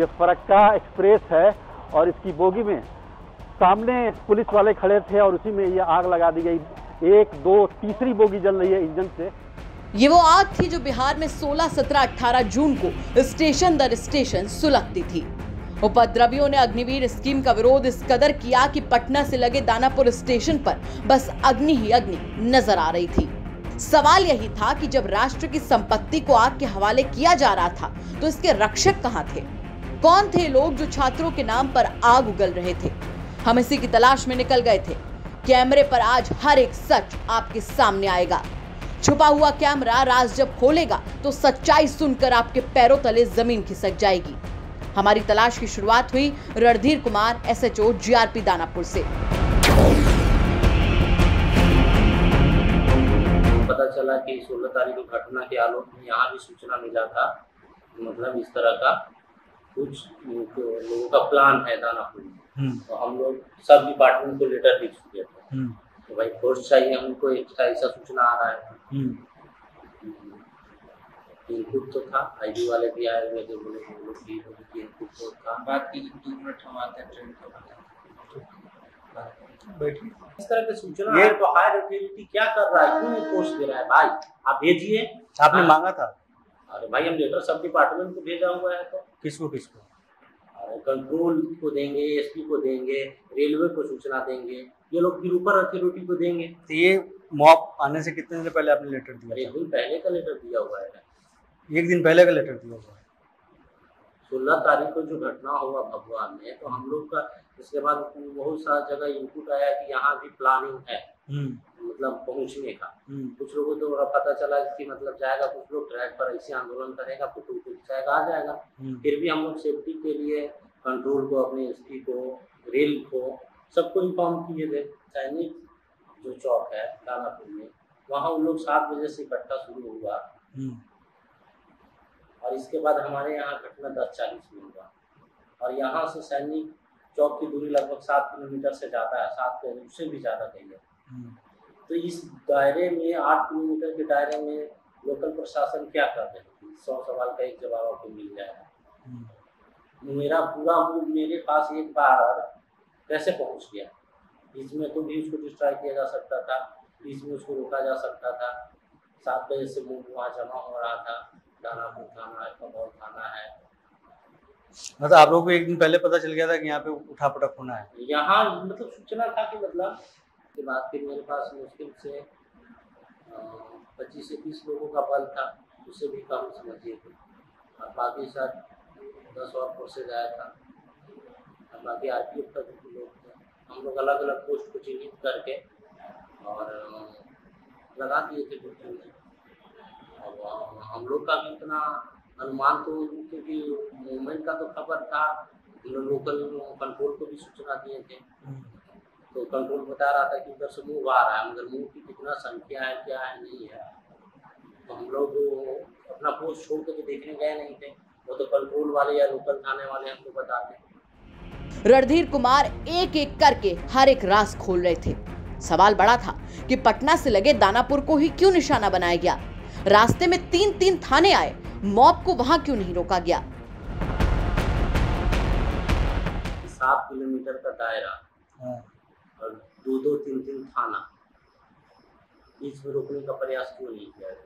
ये फरक्का एक्सप्रेस है और इसकी बोगी में सामने पुलिस वाले खड़े थे और उसी में ये आग लगा दी गई। एक दो तीसरी बोगी जल रही है इंजन से। ये वो आग थी जो बिहार में 16, 17, 18 जून को स्टेशन दर स्टेशन सुलगती थी। उपद्रवियों ने अग्निवीर स्कीम का विरोध इस कदर किया कि पटना से लगे दानापुर स्टेशन पर बस अग्नि ही अग्नि नज़र आ रही थी। सवाल यही था कि जब राष्ट्र की संपत्ति को आग के हवाले किया जा रहा था तो इसके रक्षक कहाँ थे? कौन थे लोग जो छात्रों के नाम पर आग उगल रहे थे? हम इसी की तलाश में निकल गए थे। कैमरे पर आज हर एक सच आपके सामने आएगा। छुपा हुआ कैमरा राज जब खोलेगा तो सच्चाई सुनकर आपके पैरों तले ज़मीन खिसक जाएगी। हमारी तलाश की शुरुआत हुई रणधीर कुमार, एसएचओ जीआरपी दानापुर से। पता चला कि सोलह तारीख को घटना के आलोक में यहाँ भी सूचना मिला था मतलब इस तरह का। कुछ लोगों का प्लान है दानापुर में तो हम लोग सब डिपार्टमेंट को लेटर लिख चुके थे। तो भाई फोर्स चाहिए हमको एक ऐसा सूचना आ रहा है। इनपुट तो था आईडी वाले भी आए हुए थे बोले कि वो लोग भी बोले इनपुट तो था। बात की दो मिनट हम आते हैं ट्रेन को बैठिए। इस तरह की सूचना है तो हायर अथॉरिटी क्या कर रहा है? क्यों नहीं पोस्ट दे रहा है भाई? आप भेजिए। आपने हाँ। मांगा था? अरे भाई हम लेटर सब डिपार्टमेंट को भेजा हुआ है तो। किसको किसको? अरे कंट्रोल को देंगे एसपी को देंगे रेलवे को सूचना देंगे ये लोग फिर ऊपर अथॉरिटी को देंगे। तो ये मॉप आने से कितने दिन पहले आपने लेटर दिया एक दिन पहले का लेटर दिया हुआ है। एक दिन पहले का लेटर दिया हुआ है। सोलह तारीख को जो घटना हुआ भगवान में तो हम लोग का इसके बाद बहुत सारा जगह इनपुट आया कि यहाँ भी प्लानिंग है हम्म। मतलब पहुँचने का। हम्म। कुछ लोगों को तो पता चला कि मतलब जाएगा कुछ लोग ट्रैक पर ऐसे आंदोलन करेगा फ़ोटो वोटो खिंचाएगा आ जाएगा। हम्म। फिर भी हम लोग सेफ्टी के लिए कंट्रोल को अपने एस को रेल को सबको इन्फॉर्म किए थे। सैनिक जो चौक है दानापुर में वहाँ उन लोग सात बजे से इकट्ठा शुरू हुआ। और इसके बाद हमारे यहाँ घटना दस चालीस में हुआ। और यहाँ से सैनिक चौक की दूरी लगभग सात किलोमीटर से ज़्यादा है सात के उससे भी ज़्यादा कही है। हम्म। तो इस दायरे में आठ किलोमीटर के दायरे में लोकल प्रशासन क्या कर रहे थे सौ सवाल का एक जवाब आपको मिल जाएगा। हम्म। मेरा पूरा मूड मेरे पास एक बार कैसे पहुँच गया? इसमें तो भी उसको डिस्ट्रॉय किया जा सकता था बीच में उसको रोका जा सकता था। सात बजे से मूड वहाँ जमा हो रहा था दानापुर थाना है कमौल थाना है मतलब आप लोगों को एक दिन पहले पता चल गया था कि यहाँ पे उठा पटक होना है। यहाँ मतलब सूचना था कि मतलब के बाद फिर मेरे पास मुश्किल से पच्चीस से तीस लोगों का बल था उससे भी कम समझिए थे और बाकी सर दस और फोर्सेज आया था। और बाकी आर पी एफ़ का लोग थे। हम लोग अलग अलग पोस्ट को चिन्हित करके और लगा दिए थे ड्यूटी में। और हम लोग का भी इतना अनुमान तो क्योंकि मूवमेंट का तो खबर था लोकल कंट्रोल को भी सूचना दिए थे। तो कंट्रोल बता रहा था कि उधर से मूव आ रहा है मगर मूव की कितना संख्या है क्या है नहीं है। तो हम लोग अपना पोस्ट छोड़ के तो देखने गए नहीं थे। वो तो कंट्रोल वाले या लोकल थाने वाले हमको बताते रणधीर कुमार एक एक करके हर एक राज खोल रहे थे। सवाल बड़ा था कि पटना से लगे दानापुर को ही क्यों निशाना बनाया गया? रास्ते में तीन तीन थाने आए मॉब को वहाँ क्यों नहीं रोका गया? सात किलोमीटर का दायरा। हाँ। और दो दो तीन तीन थाना। बीच में रोकने का प्रयास क्यों नहीं किया? गया?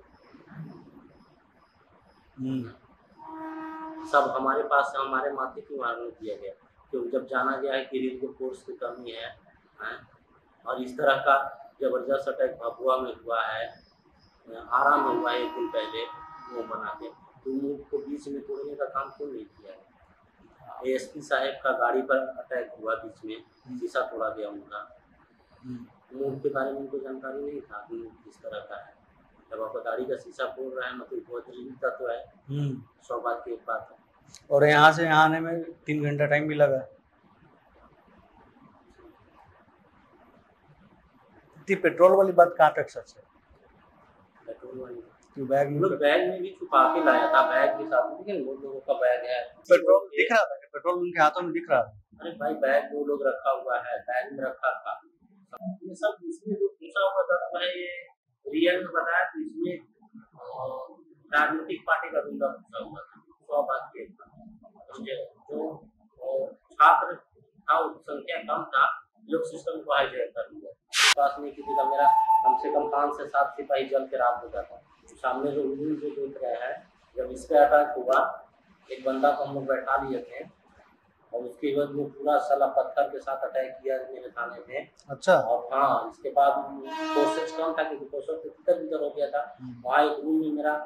हम्म। सब हमारे पास हमारे माथे की मारने किया गया। क्योंकि जब जाना गया है कि रेलवे फोर्स की कमी है, हैं? और इस तरह का ज़बरदस्त अटैक भभुआ में हुआ है आराम में हुआ है एक दिन पहले वो बना के। तो मुँह को बीच में तोड़ने का काम क्यों नहीं किया है। एएसपी साहब का गाड़ी पर अटैक हुआ बीच में शीशा तोड़ा गया उनका। हम्म के बारे में उनको जानकारी नहीं था कि किस तरह का है। जब आपका गाड़ी का शीशा फोड़ रहा है मतलब बहुत ज़रूरी तत्व है। हम्म। सौ बात की एक बात है। और यहाँ से यहाँ आने में तीन घंटा टाइम भी लगा। पेट्रोल वाली बात कहाँ तक सच है? पेट्रोल वाली कि बैग में लोग बैग में भी छुपा के लाया था बैग के साथ लेकिन वो लोगों का बैग है। पेट्रोल दिख रहा था पेट्रोल उनके हाथों में दिख रहा था? अरे भाई बैग वो लोग रखा हुआ है बैग में रखा था। ये सब इसमें जो पूछा हुआ था तो मैं ये रियल में बताया तो इसमें राजनीतिक पार्टी का बंदा पूछा हुआ था सौ बात के। जो संख्या कम था लोग सिस्टम को हाईजैक कर लिया पास नहीं किसी का मेरा कम से कम पाँच से सात सिपाही जल के रात हो जाता सामने जो रूल जो देख रहे हैं जब इस पे अटैक हुआ एक बंदा को हम लोग बैठा लिए थे और उसके बाद वो पूरा सला पत्थर के साथ अटैक किया मेरे थाने में। अच्छा। और हाँ इसके बाद कोशिश कम था क्योंकि कोशिश तो तितर बितर हो गया था। वहाँ एक रूम में मेरा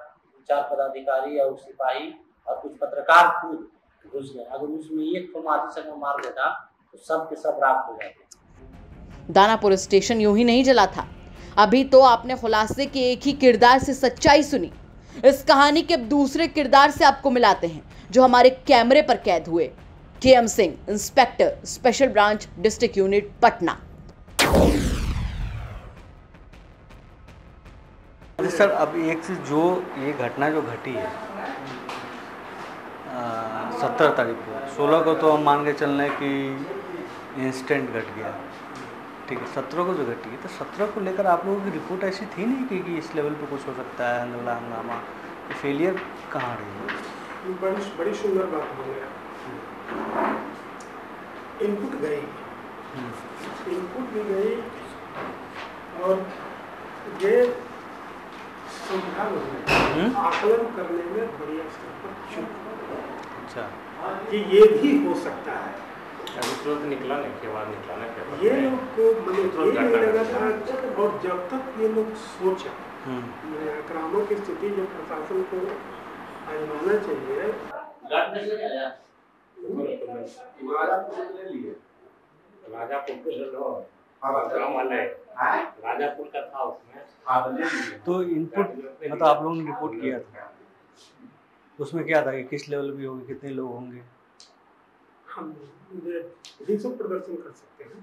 चार पदाधिकारी और सिपाही और कुछ पत्रकार खुद घुस गए। अगर उसमें एक को माची से मार देता तो सब के सब राख हो जाते। दानापुर स्टेशन यूँ ही नहीं जला था? अभी तो आपने खुलासे के एक ही किरदार से सच्चाई सुनी। इस कहानी के दूसरे किरदार से आपको मिलाते हैं, जो हमारे कैमरे पर कैद हुए। K M Singh, inspector, special branch, district unit, Patna. Sir, अब एक चीज़ जो ये घटना जो घटी है सत्रह तारीख को, सोलह को तो हम मान के चल रहे कि इंस्टेंट घट गया। ठीक है सत्रह को जो घटी है। तो सत्रह को लेकर आप लोगों की रिपोर्ट ऐसी थी नहीं कि, कि इस लेवल पे कुछ हो सकता है हंगला हंगामा? फेलियर कहाँ रही है? बड़ी बड़ी सुंदर बात बोले इनपुट गई। इनपुट भी गई और ये हम्म? आकलन करने में बड़ी स्तर पर चूक अच्छा। कि ये भी हो सकता है। अभी तुरंत निकला नहीं के बाद निकला ना पेपर ये लोग को मतलब ये नहीं लगा था और जब तक ये लोग सोचा हम्म, आक्रामक स्थिति जो प्रशासन को आजमाना चाहिए। राजापुर के राजापुर का था उसमें तो इनपुट मतलब आप लोगों ने रिपोर्ट किया था। उसमें क्या था कि किस लेवल पे होगी कितने लोग होंगे? हम सब प्रदर्शन कर सकते हैं।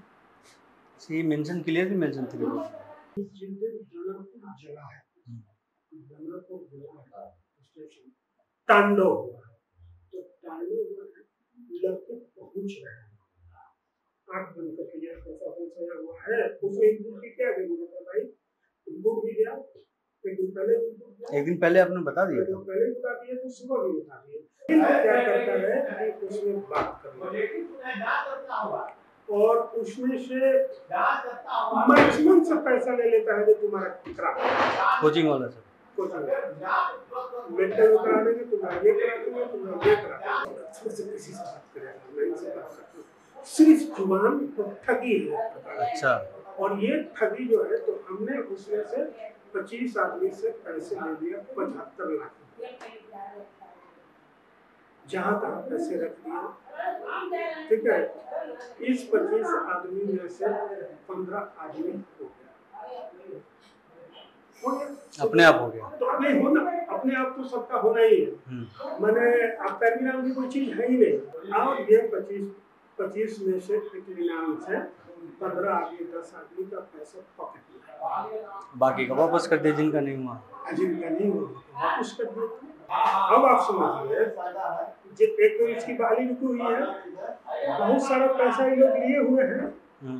ये मेंशन क्लियर भी मेंशन थी रिपोर्ट में। जिनके जनकपुर जिला है। जनकपुर जिला है स्टेशन तांडव हुआ है। तो तांडव हुआ है लड़के पहुँच रहे हैं। आँख बंद करके ये प्रशासन सजा हुआ है। उसमें इनपुट की क्या ज़रूरत है भाई? इनपुट भी गया एक दिन पहले एक दिन पहले आपने बता दिया था। पहले बता दिए तो सुबह भी बता फिर क्या करता है? कि उसमें बात करना और उसमें से मैक्सिमम से पैसा ले लेता है जो तुम्हारा कितना? कोचिंग वाला सर। मेंटल तुम्हारा ये तुम्हारा ये करा। देंगे किसी से बात करेगा मैं इनसे बात करता हूँ। सिर्फ़ ज़ुबान तो ठगी है। अच्छा। और ये ठगी जो है तो हमने उसमें से पच्चीस आदमी से पैसे ले लिया पचहत्तर लाख। जहाँ तहाँ पैसे रख दिए। ठीक है? इस पच्चीस आदमी में से पंद्रह आदमी हो गया? अपने आप हो गया। तो नहीं होना अपने आप तो सबका होना ही है। हम्म, मैंने अब टर्मिनल की कोई चीज़ है ही नहीं। और ये पच्चीस पच्चीस में से इतमान से पंद्रह आदमी दस आदमी का पैसा पॉकेट बाकी का वापस कर दिया जिनका नहीं हुआ। जिनका नहीं हुआ वापस कर दिया अब आप समझिए जे एक तो इसकी बहाली रुकी हुई है बहुत सारा पैसा ये लोग लिए हुए हैं। हम्म,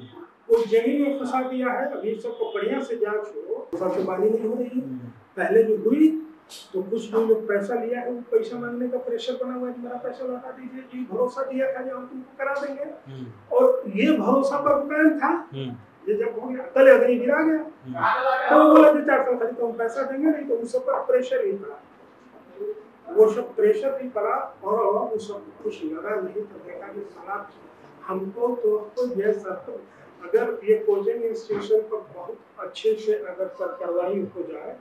वो ज़मीन में फंसा दिया है अभी सबको बढ़िया से जाँच हो। सबसे बहाली नहीं हो रही। है। पहले जो हुई तो कुछ जो लोग पैसा लिया है वो पैसा मांगने का प्रेशर बना हुआ है मेरा पैसा लौटा दीजिए जी भरोसा दिया था जो हम तुमको करा देंगे। हम्म, और ये भरोसा पर कायम था। ये जब हो गया कल अग्नि गिरा गया। तो बोला कि चार साल खाली तो हम पैसा देंगे नहीं तो उस पर प्रेशर ही पड़ा वो सब प्रेशर भी पड़ा और वो सब कुछ लगा नहीं तो देखा कि साला हमको तो तो ये सब अगर ये कोचिंग इंस्टीट्यूशन पर बहुत अच्छे से अगर सर कार्रवाई हो जाए,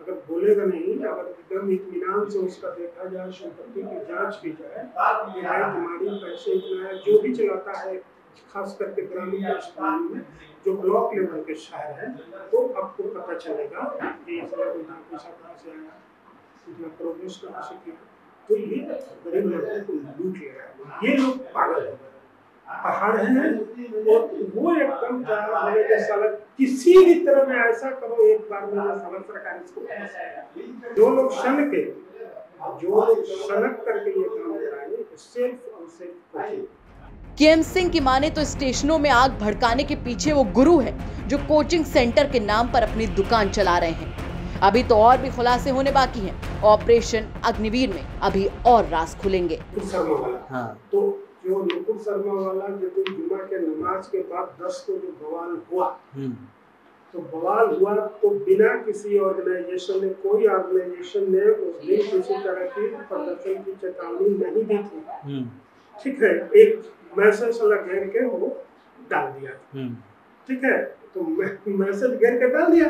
अगर बोलेगा नहीं, अगर एकदम इत्मीनान से उसका देखा जाए, संपत्ति की जाँच की जाए तुम्हारी पैसे इतना जो भी चलाता है, खास करके ग्रामीण स्थान में, जो ब्लॉक लेवल के शहर है तो आपको पता चलेगा कि इतना पैसा कहाँ से आया। इतना प्रोग्रेस कहाँ से किया। तो ये गरीब लोगों को लूट रहा है। ये लोग पागल है। पहाड़ है और वो किसी भी तरह में ऐसा करो, एक बार में जो साला सरकार इसको। जो लोग सन के, जो करके ये काम कराए सेल्फ और सेल्फ कोचिंग केएम सिंह की माने तो स्टेशनों में आग भड़काने के पीछे वो गुरु है, जो कोचिंग सेंटर के नाम पर अपनी दुकान चला रहे हैं। अभी तो और भी खुलासे होने बाकी हैं। ऑपरेशन अग्निवीर में। अभी और राज खुलेंगे। हाँ। तो वो नुपुर शर्मा वाला जो जुमा के नमाज़ के बाद दस को जो बवाल हुआ हम्म, तो बवाल हुआ तो बिना किसी ऑर्गेनाइजेशन ने कोई ऑर्गेनाइजेशन ने उस दिन किसी तरह की प्रदर्शन की चेतावनी नहीं दी थी। हम्म, ठीक है एक मैसेज वाला घेर के वो डाल दिया। हम्म, ठीक है तो मैसेज घेर के डाल दिया।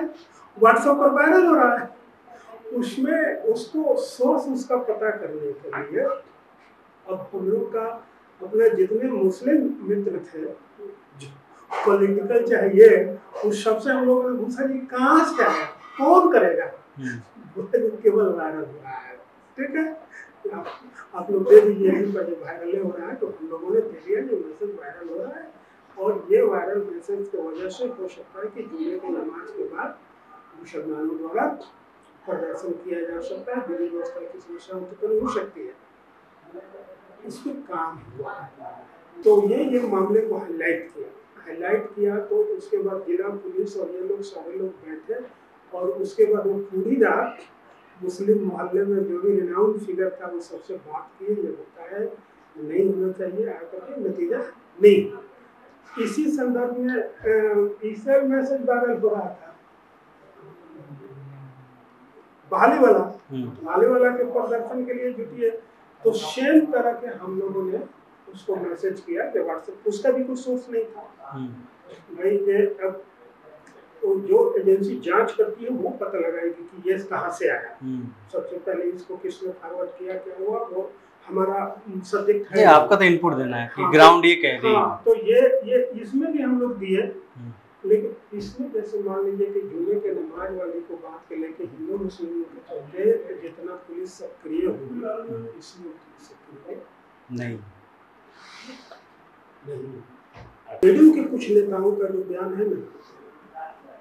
व्हाट्सएप पर वायरल हो रहा है। उसमें उसको सोर्स उसका पता करने के लिए अब हम लोग का अपने जितने मुस्लिम मित्र थे पॉलिटिकल चाहिए उस सबसे हम लोगों ने पूछा कि कहाँ से आया? कौन करेगा? हम्म, केवल वायरल हो रहा है। ठीक है? आप- लोग दे दीजिए यहीं पर जो वायरल हो रहा है तो हम लोगों ने दे दिया जो मैसेज वायरल हो रहा है और ये वायरल मैसेज की वजह से हो सकता है कि जुमे की नमाज़ के बाद मुसलमानों द्वारा प्रदर्शन किया जा सकता है व्यवस्था की समस्या उत्पन्न हो सकती है। इस पर काम हुआ। तो ये ये मामले को हाईलाइट किया। हाईलाइट किया तो उसके बाद जिला पुलिस और ये लोग सारे लोग बैठे और उसके बाद वो पूरी रात मुस्लिम मोहल्ले में जो भी रिनाउंड फिगर था, वो सबसे बात की ये होता है, नहीं होना चाहिए आकर के नतीजा नहीं। इसी संदर्भ में तीसरा मैसेज वायरल हो रहा था। बहाली वाला हम्म, बहाली वाला के प्रदर्शन के लिए जुटी है। तो सेम तरह के हम लोगों ने उसको मैसेज किया कि व्हाट्सएप उसका भी कोई सोर्स नहीं था। हम्म, भाई ये अब तो जो एजेंसी जाँच करती है वो पता लगाएगी कि ये कहाँ से आया। हम्म। सबसे पहले इसको किसने फॉरवर्ड किया क्या हुआ वो हमारा सब्जेक्ट है। आपका तो इनपुट देना है कि हाँ, ग्राउंड ये कह रही है। हाँ तो ये ये इसमें भी हम लोग दिए। हम्म, लेकिन इसमें जैसे मान लीजिए कि जुमे के नमाज़ वाली को बात के लेके हिंदू मुस्लिमों के चलते जितना पुलिस सक्रिय हुई इसमें उतनी सक्रिय नहीं। नहीं। जेडीयू के कुछ नेताओं का जो बयान है ना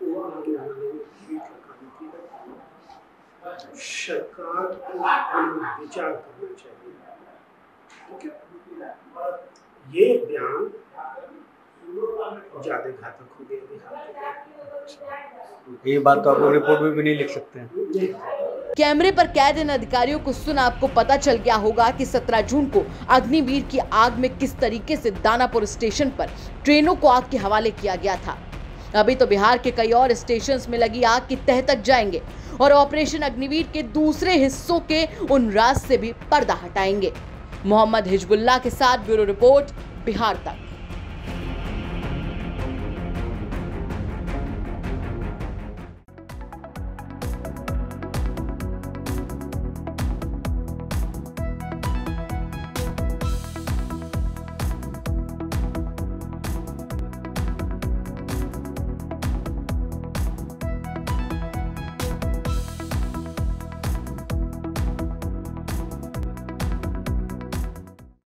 वो आगे आने है। सरकार को विचार करना चाहिए। ठीक है? ये बयान ज़्यादा घातक हो गया ये बात तो आप रिपोर्ट में भी नहीं लिख सकते हैं। कैमरे पर कैद इन अधिकारियों को सुन आपको पता चल गया होगा कि 17 जून को अग्निवीर की आग में किस तरीके से दानापुर स्टेशन पर ट्रेनों को आग के हवाले किया गया था। अभी तो बिहार के कई और स्टेशन में लगी आग की तह तक जाएँगे और ऑपरेशन अग्निवीर के दूसरे हिस्सों के उन राज से भी पर्दा हटाएँगे। मोहम्मद हिजबुल्ला के साथ ब्यूरो रिपोर्ट बिहार तक।